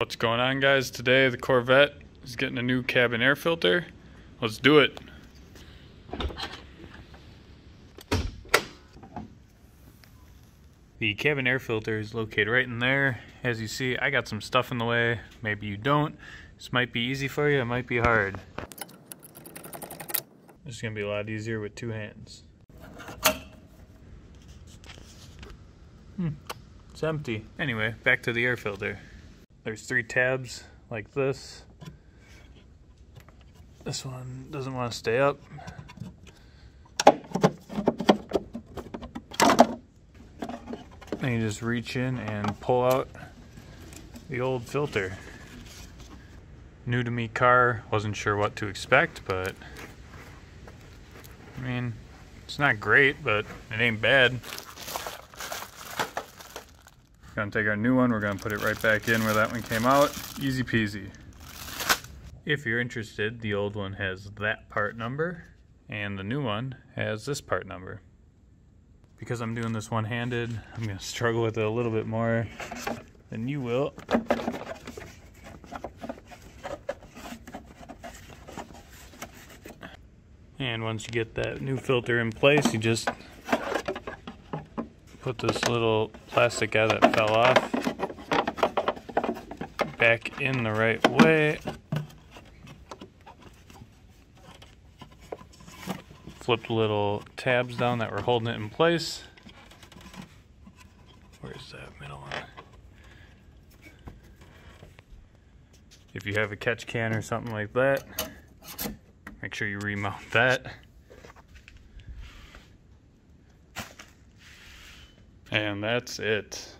What's going on guys? Today the Corvette is getting a new cabin air filter. Let's do it. The cabin air filter is located right in there. As you see, I got some stuff in the way. Maybe you don't. This might be easy for you, it might be hard. This is gonna be a lot easier with two hands. Hmm, it's empty. Anyway, back to the air filter. There's three tabs like this. This one doesn't want to stay up. And you just reach in and pull out the old filter. New to me car, wasn't sure what to expect, but I mean, it's not great, but it ain't bad. Gonna take our new one, we're gonna put it right back in where that one came out. Easy peasy. If you're interested, the old one has that part number, and the new one has this part number. Because I'm doing this one-handed, I'm gonna struggle with it a little bit more than you will. And once you get that new filter in place, you just put this little plastic guy that fell off back in the right way. Flip the little tabs down that were holding it in place. Where's that middle one? If you have a catch can or something like that, Make sure you remount that. And that's it.